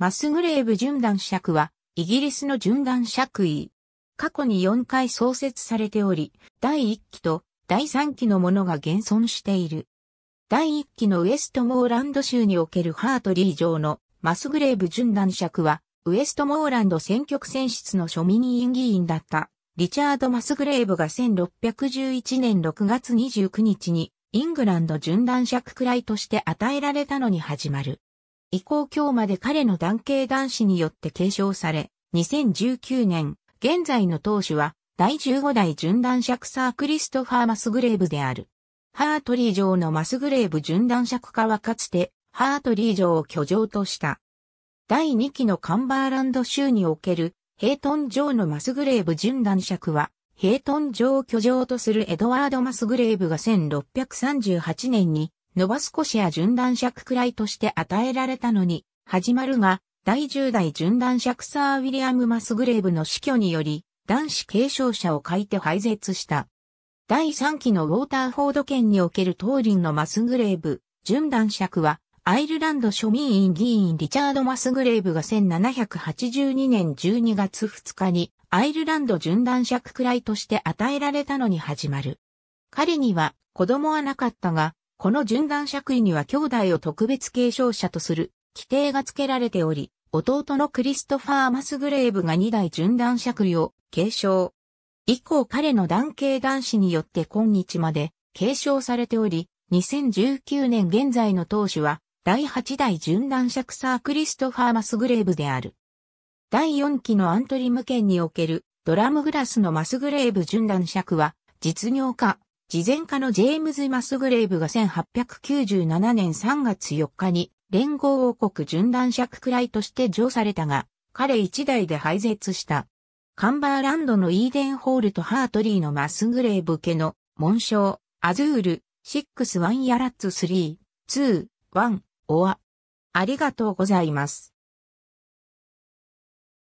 マスグレーブ準男爵は、イギリスの準男爵位。過去に4回創設されており、第1期と第3期のものが現存している。第1期のウエストモーランド州におけるハートリー城のマスグレーブ準男爵は、ウエストモーランド選挙区選出の庶民委員議員だった。リチャード・マスグレーブが1611年6月29日にイングランド準男爵くらいとして与えられたのに始まる。以降今日まで彼の男系男子によって継承され、2019年、現在の当主は第15代準男爵サークリストファー・マスグレーブである。ハートリー城のマスグレーブ準男爵家はかつて、ハートリー城を居城とした。第2期のカンバーランド州における、ヘイトン城のマスグレーブ準男爵は、ヘイトン城を居城とするエドワード・マスグレーブが1638年に、ノバスコシア準男爵くらいとして与えられたのに、始まるが、第10代準男爵サー・ウィリアム・マスグレーブの死去により、男子継承者を書いて廃絶した。第3期のウォーターフォード県における当林のマスグレーブ、準男爵は、アイルランド庶民院議員リチャード・マスグレーブが1782年12月2日にアイルランド準男爵くらいとして与えられたのに始まる。彼には子供はなかったが、この準男爵位には兄弟を特別継承者とする規定が付けられており、弟のクリストファー・マスグレーブが2代準男爵位を継承。以降彼の男系男子によって今日まで継承されており、2019年現在の当主は第8代準男爵サークリストファーマスグレーブである。第4期のアントリム県におけるドラムグラスのマスグレーブ準男爵は実業家、事前家のジェームズ・マスグレーブが1897年3月4日に連合王国準男爵くらいとして上されたが、彼一代で廃絶した。カンバーランドのイーデンホールとハートリーのマスグレーブ家の紋章、アズール、6-1やラッツ3、2、1、オア。ありがとうございます。